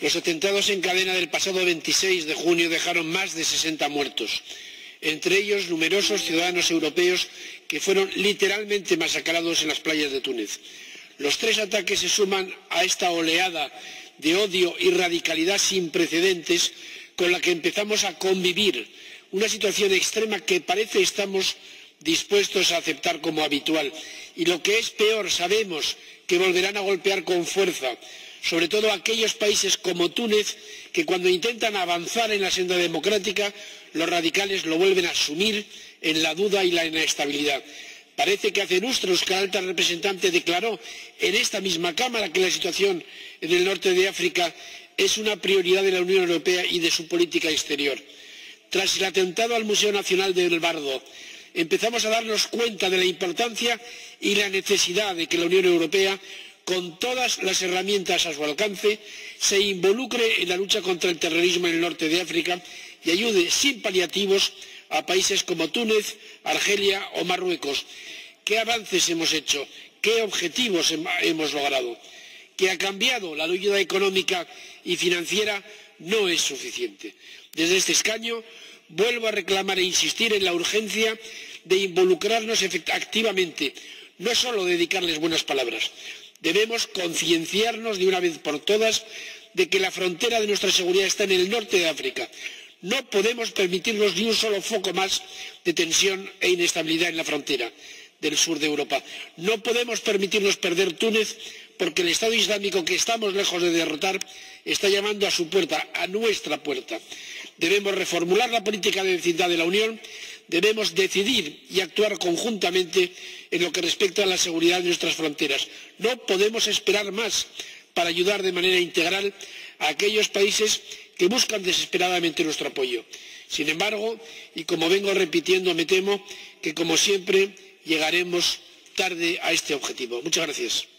Los atentados en cadena del pasado 26 de junio dejaron más de 60 muertos, entre ellos numerosos ciudadanos europeos que fueron literalmente masacrados en las playas de Túnez. Los tres ataques se suman a esta oleada de odio y radicalidad sin precedentes con la que empezamos a convivir, una situación extrema que parece estamos dispuestos a aceptar como habitual. Y lo que es peor, sabemos que volverán a golpear con fuerza sobre todo aquellos países como Túnez, que cuando intentan avanzar en la senda democrática, los radicales lo vuelven a sumir en la duda y la inestabilidad. Parece que hace lustros que la alta representante declaró en esta misma Cámara que la situación en el norte de África es una prioridad de la Unión Europea y de su política exterior. Tras el atentado al Museo Nacional del Bardo, empezamos a darnos cuenta de la importancia y la necesidad de que la Unión Europea con todas las herramientas a su alcance, se involucre en la lucha contra el terrorismo en el norte de África y ayude sin paliativos a países como Túnez, Argelia o Marruecos. ¿Qué avances hemos hecho? ¿Qué objetivos hemos logrado? Que ha cambiado la ayuda económica y financiera no es suficiente. Desde este escaño vuelvo a reclamar e insistir en la urgencia de involucrarnos activamente, no solo dedicarles buenas palabras. Debemos concienciarnos de una vez por todas de que la frontera de nuestra seguridad está en el norte de África. No podemos permitirnos ni un solo foco más de tensión e inestabilidad en la frontera del sur de Europa. No podemos permitirnos perder Túnez porque el Estado Islámico que estamos lejos de derrotar está llamando a su puerta, a nuestra puerta. Debemos reformular la política de vecindad de la Unión debemos decidir y actuar conjuntamente en lo que respecta a la seguridad de nuestras fronteras. No podemos esperar más para ayudar de manera integral a aquellos países que buscan desesperadamente nuestro apoyo. Sin embargo, y como vengo repitiendo, me temo que, como siempre, llegaremos tarde a este objetivo. Muchas gracias.